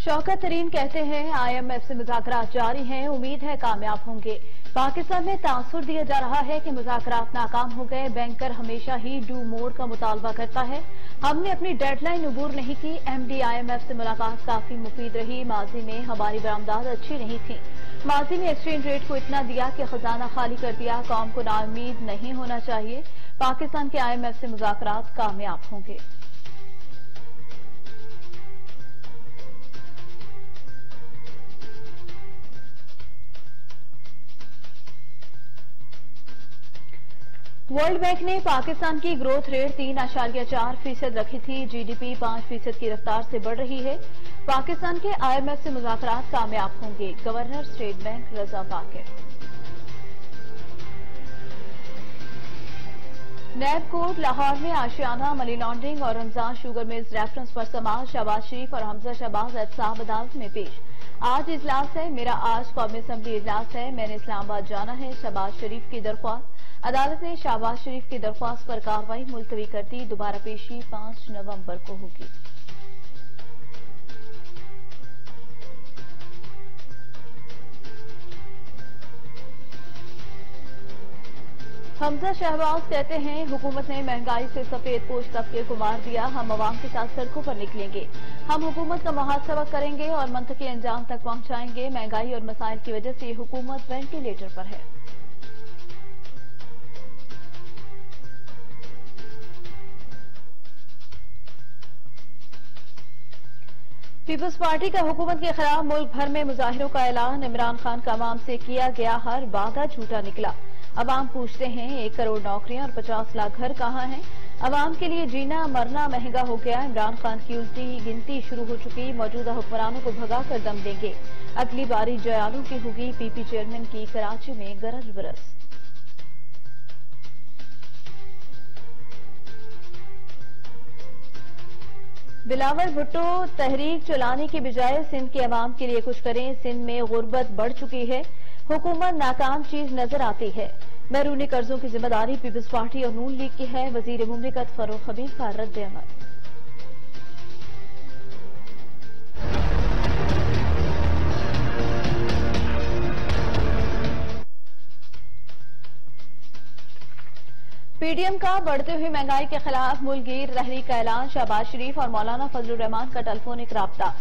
शौकत तरीन कहते हैं आईएमएफ से मुजाकरात जारी हैं, उम्मीद है कामयाब होंगे। पाकिस्तान में तासुर दिया जा रहा है कि मुजाकरात नाकाम हो गए। बैंकर हमेशा ही डू मोर का मुतालबा करता है। हमने अपनी डेडलाइन अबूर नहीं की। एमडी आईएमएफ से मुलाकात काफ़ी मुफीद रही। माजी में हमारी बरामदाद अच्छी नहीं थी। माजी में एक्सचेंज रेट को इतना दिया कि खजाना खाली कर दिया। कौम को नाउमीद नहीं होना चाहिए। पाकिस्तान के आईएमएफ से मुजाकरात कामयाब होंगे। वर्ल्ड बैंक ने पाकिस्तान की ग्रोथ रेट तीन आशारिया चार फ़ीसद रखी थी। जीडीपी पाँच फ़ीसद की रफ्तार से बढ़ रही है। पाकिस्तान के आईएमएफ से मुजाकरात कामयाब होंगे। Governor, state bank, Raza Waqir NAB court Lahore में आशियाना मनी लॉन्ड्रिंग और रमज़ान शुगर मिल्स रेफरेंस पर समाज शहबाज शरीफ और हमजा शहबाज एहसाब अदालत में पेश। आज इजलास है। मेरा आज कौमी असम्बली इजलास है। मैंने इस्लामाबाद जाना है। शहबाज शरीफ की दरख्वास्त। अदालत ने शाहबाज शरीफ की दरख्वास्त पर कार्रवाई मुलतवी कर दी। दोबारा पेशी पाँच नवंबर को होगी। हमजा शहबाज कहते हैं, हुकूमत ने महँगाई से सफ़ेद पोश तबके को मार दिया। हम आवाम के साथ सड़कों पर निकलेंगे। हम हुकूमत का मुहासबा करेंगे और मंतकी अंजाम तक पहुंचाएँगे। महँगाई और मसाइल की वजह से हुकूमत वेंटिलेटर पर है। पीपल्स पार्टी का हुकूमत के खिलाफ मुल्क भर में मुजाहिरों का ऐलान। इमरान खान का अवाम से किया गया हर वादा झूठा निकला। अवाम पूछते हैं, एक करोड़ नौकरियाँ और पचास लाख घर कहाँ हैं? अवाम के लिए जीना मरना महँगा हो गया। इमरान खान की उल्टी गिनती शुरू हो चुकी। मौजूदा हुक्मरानों को भगा कर दम देंगे। अगली बारी जयालू की होगी। पीपी चेयरमैन की कराची में गरज बरस। बिलावल भुट्टो तहरीक चलाने के बजाय सिंध के अवाम के लिए कुछ करें। सिंध में गुर्बत बढ़ चुकी है। हुकूमत नाकाम चीज़ नज़र आती है। बैरूनी कर्जों की ज़िम्मेदारी पीपल्स पार्टी और नून लीग की है। वज़ीर मुमलिकत फरोख हबीब का रद्द अमल। पीडीएम का बढ़ते हुए महँगाई के खिलाफ मुलगीर रहरी का ऐलान, शहबाज शरीफ और मौलाना फजल रहमान का टेलीफोनिक रबता।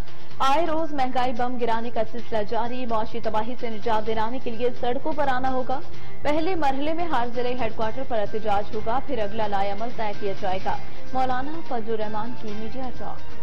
आए रोज महँगाई बम गिराने का सिलसिला जारी मुआशी तबाही से निजात दिलाने के लिए सड़कों पर आना होगा। पहले मरहले में हर ज़िले हेडक्वार्टर पर एहतजाज होगा, फिर अगला लाएमल तय किया जाएगा। मौलाना फजल रहमान की मीडिया टॉक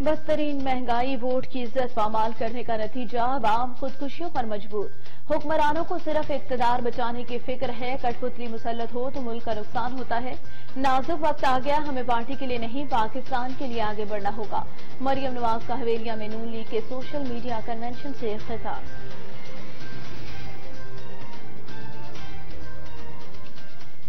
बदतरीन महँगाई, वोट की इज़्ज़त पामाल करने का नतीजा, आवाम खुदकुशियों पर मजबूर। हुक्मरानों को सिर्फ़ इकतदार बचाने की फ़िक्र है, कठपुतली मुसलत हो तो मुल्क का नुकसान होता है। नाजुक वक्त आ गया, हमें पार्टी के लिए नहीं, पाकिस्तान के लिए आगे बढ़ना होगा। मरियम नवाज़ का हवेलिया में नून लीग के सोशल मीडिया कन्वेंशन से खिताब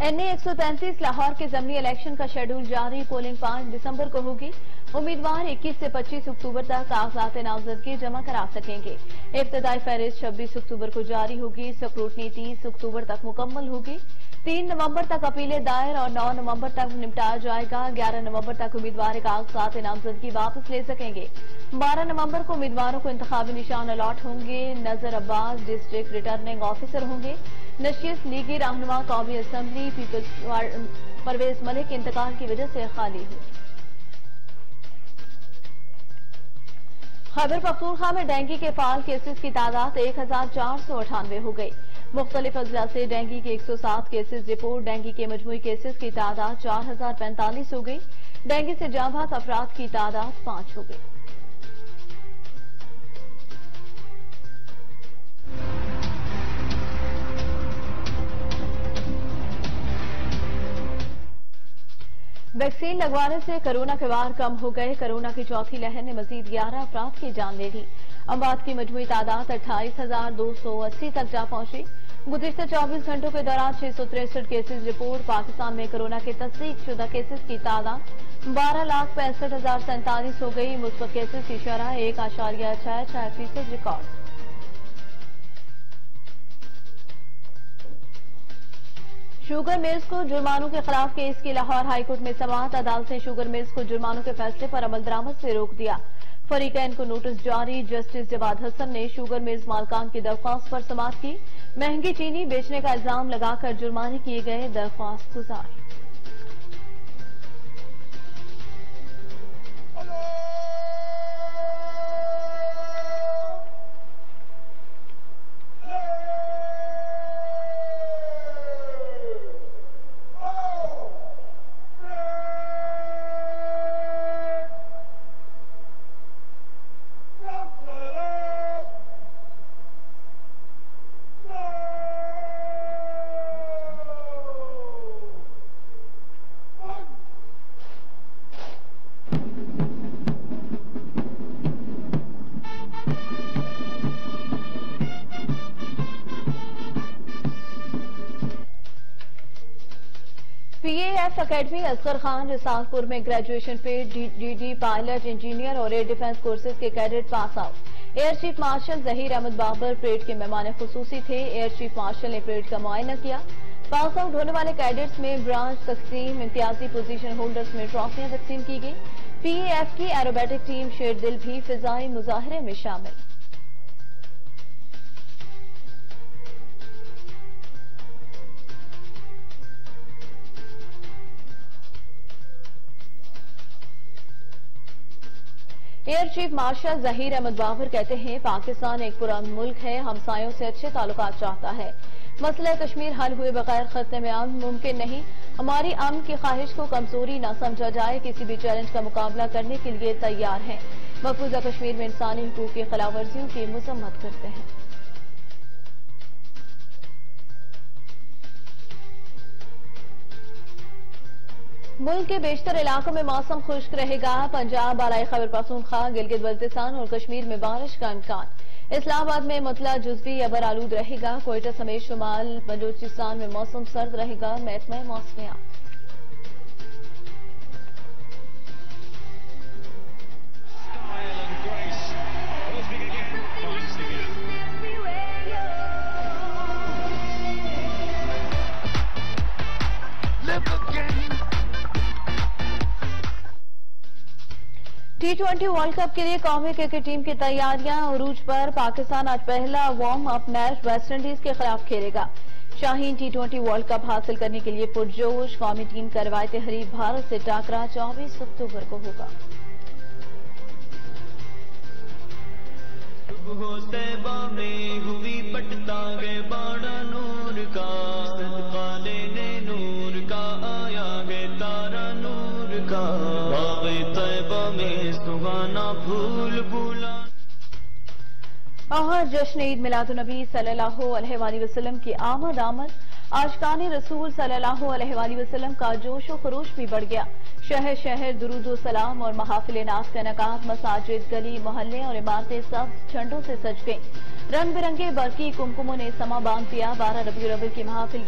एनए 133 लाहौर के जमनी इलेक्शन का शेड्यूल जारी, पोलिंग 5 दिसंबर को होगी। उम्मीदवार 21 से 25 अक्टूबर तक कागजात नामजदगी जमा करा सकेंगे। इब्तदाई फहरिस्त 26 अक्टूबर को जारी होगी। स्क्रूटनी 30 अक्टूबर तक मुकम्मल होगी। तीन नवंबर तक अपीलें दायर और 9 नवंबर तक निपटाया जाएगा। 11 नवंबर तक उम्मीदवार कागजात नामजदगी वापस ले सकेंगे। 12 नवंबर को उम्मीदवारों को इंतबी निशान अलॉट होंगे। नज़र अब्बास डिस्ट्रिक्ट रिटर्निंग ऑफिसर होंगे। नशीस लीगी रहनुमा कौमी असम्बली पीपल्स परवेज मलिक इंतकाल की वजह से खाली हुई खैबर पख्तूनखा में डेंगू के फाल केसेस की तादाद एक हज़ार चार सौ अठानवे हो गई। मुख्तलिफ़ अजला से डेंगू के एक सौ सात केसेज रिपोर्ट डेंगू के मजमू केसेज की तादाद चार हज़ार पैंतालीस हो गई। डेंगू से जाबाज अफराद की तादाद पाँच हो गई। वैक्सीन लगवाने से कोरोना के वार कम हो गए। कोरोना की चौथी लहर ने मजीद ग्यारह अफराद की जान ले ली अमवात की मजमू तादाद अट्ठाईस हज़ार दो सौ अस्सी तक जा पहुँची। गुजशत चौबीस घंटों के दौरान छह सौ तिरसठ केसेज रिपोर्ट। पाकिस्तान में कोरोना के तस्दीक शुदा केसेज की तादाद बारह लाख पैंसठ हज़ार सैंतालीस हो गई। मुस्बत केसेज की शरह एक आशारिया छह छह फ़ीसद रिकॉर्ड शुगर मिल्स को जुर्मानों के खिलाफ केस की लाहौर हाईकोर्ट में समात अदालत ने शुगर मिल्स को जुर्मानों के फैसले पर अमल दरामद से रोक दिया। फरीकैन को नोटिस जारी। जस्टिस जवाद हसन ने शुगर मिल्स मालकान की दरख्वास्त पर समाप्त की। महँगी चीनी बेचने का इल्ज़ाम लगाकर जुर्माने किए गए दरख्वास्त गुजार। पीएएफ एकेडमी असगर खान रिसालपुर में ग्रेजुएशन पे डीडी पायलट इंजीनियर और एयर डिफेंस कोर्सेज के cadet pass out air chief marshal Zaheer Ahmed Babar parade के मेहमान खसूसी थे. एयर चीफ मार्शल ने परेड का मुआयना किया. पास आउट होने वाले कैडेट्स में ब्रांच तकसीम इम्तियाजी पोजीशन होल्डर्स में ट्रॉफियाँ तकसीम की गई. पीएएफ की एरोबेटिक टीम शेर दिल भी फिजाई मुजाहरे में शामिल। Air chief marshal Zaheer Ahmed Babar कहते हैं, पाकिस्तान एक पुरान मुल्क है हमसायों से अच्छे ताल्लुक चाहता है। मसला कश्मीर हल हुए बगैर खत्म में अमन मुमकिन नहीं। हमारी अमन की ख्वाहिश को कमज़ोरी न समझा जाए, किसी भी चैलेंज का मुकाबला करने के लिए तैयार है। मकबूजा कश्मीर में इंसानी हकूक की खिलाफवर्जियों की मजम्मत करते हैं। मुल्क के बेशतर इलाकों में मौसम खुश्क रहेगा। पंजाब, बालाई खबर पसूखा गिलगित बल्तिस्तान और कश्मीर में बारिश का इम्कान। इस्लामाबाद में मतला जुजवी अबर आलूद रहेगा। कोयटा समेत शुमाल बलूचिस्तान में मौसम सर्द रहेगा। महकमा मौसमियात टी ट्वेंटी वर्ल्ड कप के लिए कौमी क्रिकेट टीम की तैयारियाँ, अरूज पर पाकिस्तान आज पहला वार्म अप मैच वेस्टइंडीज के खिलाफ खेलेगा। Shaheen T twenty world cup हासिल करने के लिए पुरजोश कौमी टीम का रवायती हरीफ भारत से टाकरा 24 अक्टूबर को होगा। हुई पटता बाड़ा में सुहाना फूला और जश्न ईद मिलादुलनबी सल्लल्लाहु अलैहि वसल्लम की आमद आमद। आशकान रसूल सल्लल्लाहु अलैहि वसल्लम का जोश व खरोश भी बढ़ गया। शहर शहर, दुरुद सलाम और महाफिल नाथ का नकात मसाजिद, गली, मोहल्ले और इमारतें सब झंडों से सज गईं। रंग बिरंगे बरकी कुमकुमों ने समा बाँध दिया। बारह रबी रबी की महाफिल